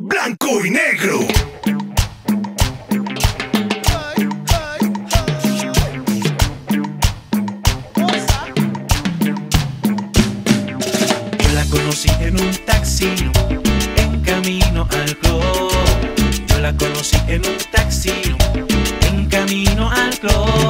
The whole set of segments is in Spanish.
Blanco y negro. Yo la conocí en un taxi, en camino al club. Yo la conocí en un taxi, en camino al club.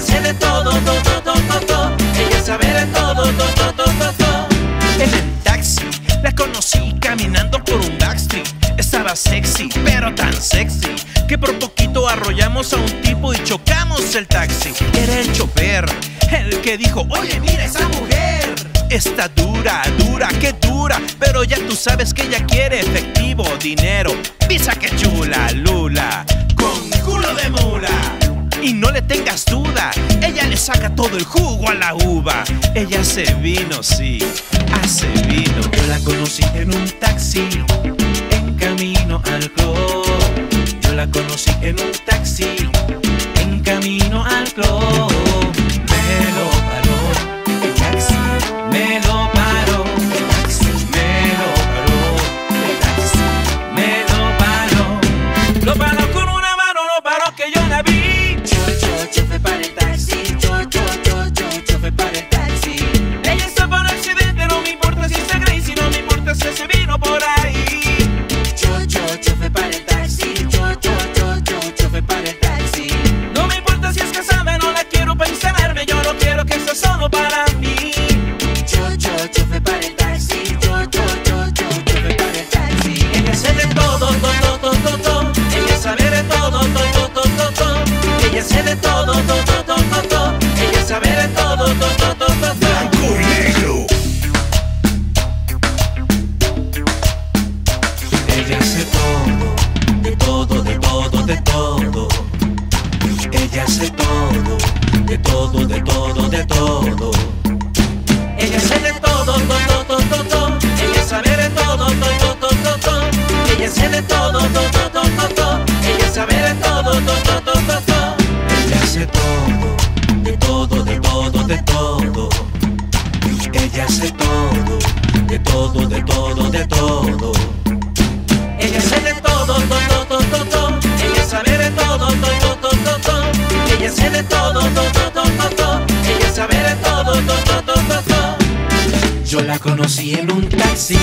Ella sé de todo, todo, todo, todo. Ella sabe de todo, todo, todo, todo. En el taxi la conocí caminando por un backstreet. Estaba sexy, pero tan sexy que por poquito arrollamos a un tipo y chocamos el taxi. Era el chofer, el que dijo: Oye, mira esa mujer. Está dura, dura, que dura. Pero ya tú sabes que ella quiere efectivo, dinero. Pisa que chula, lula, con culo de mula. Y no le tengas duda, saca todo el jugo a la uva. Ella hace vino, sí, hace vino. Yo la conocí en un taxi, en camino al club. Yo la conocí en un todo, todo. Ella hace todo, de todo, de todo, de todo. Ella hace de todo, todo, todo, todo. Ella sabe de todo, todo, todo, todo. Ella hace de todo, todo, todo, todo. Ella sabe de todo, todo, todo, todo. Ella hace todo, de todo, de todo, de todo. Ella hace todo, de todo, de todo, de todo. Conocí en un taxi